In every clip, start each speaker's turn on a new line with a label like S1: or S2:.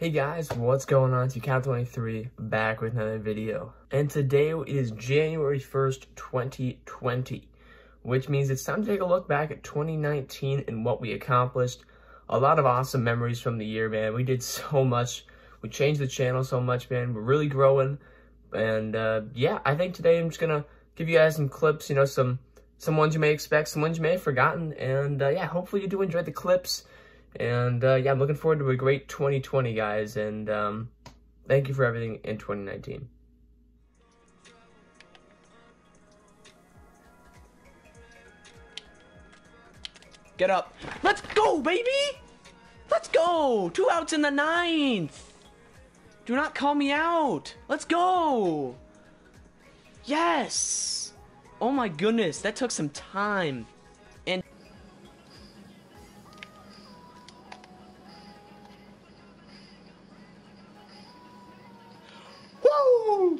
S1: Hey guys, what's going on? It's Kyle23 back with another video. And today is January 1st, 2020, which means it's time to take a look back at 2019 and what we accomplished. A lot of awesome memories from the year, man. We did so much. We changed the channel so much, man. We're really growing. And uh, yeah, I think today I'm just going to give you guys some clips, you know, some some ones you may expect, some ones you may have forgotten. And uh, yeah, hopefully you do enjoy the clips. And uh, yeah, I'm looking forward to a great 2020, guys. And um, thank you for everything in 2019.
S2: Get up. Let's go, baby! Let's go! Two outs in the ninth! Do not call me out! Let's go! Yes! Oh my goodness, that took some time. And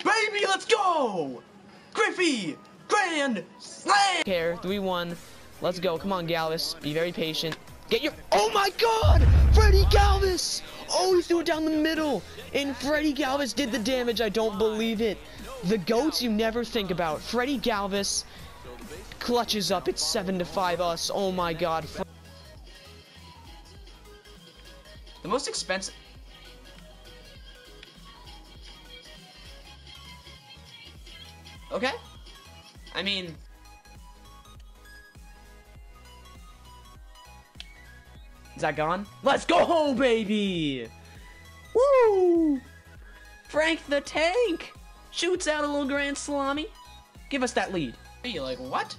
S2: Baby, let's go! Griffey! Grand Slam! Care, 3-1. Let's go. Come on, Galvis. Be very patient. Get your- Oh my god! Freddy Galvis! Oh, he threw it down the middle! And Freddy Galvis did the damage. I don't believe it. The goats you never think about. Freddy Galvis clutches up. It's 7 to 5 us. Oh my god. The most expensive... Okay. I mean... Is that gone? Let's go baby! Woo! Frank the Tank! Shoots out a little grand salami. Give us that lead.
S3: Are You're like, what?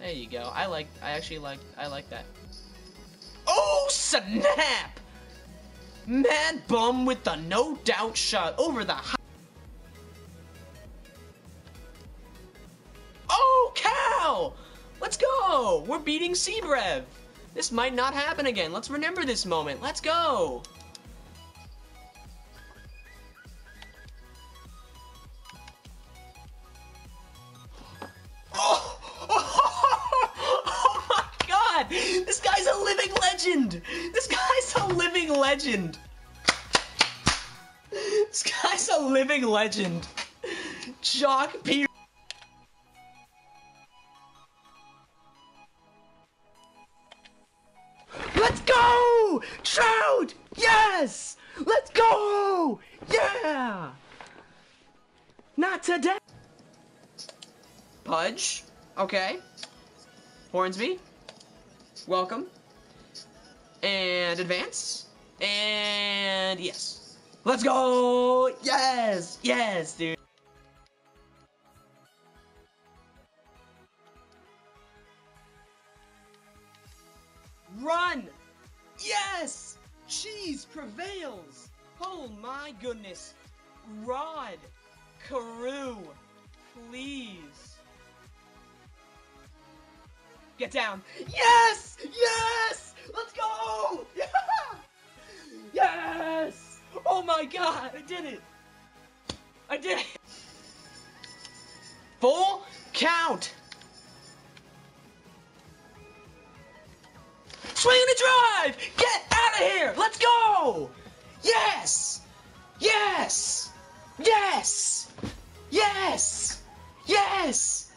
S3: There you go. I like, I actually like, I like that.
S2: Oh, snap! Mad Bum with the no doubt shot over the go! We're beating Seabrev. This might not happen again. Let's remember this moment. Let's go! Oh! oh my god! This guy's a living legend! This guy's a living legend! This guy's a living legend! Jock P. Yes! Let's go! Yeah! Not today! Pudge? Okay. Hornsby? Welcome and advance, and yes. Let's go! Yes! Yes, dude! Cheese prevails! Oh my goodness! Rod! Carew! Please! Get down! Yes! Yes! Let's go! Yes! Oh my god, I did it! I did it! Full count! Swing a drive! Get of here! Let's go! Yes! Yes! Yes! Yes! Yes!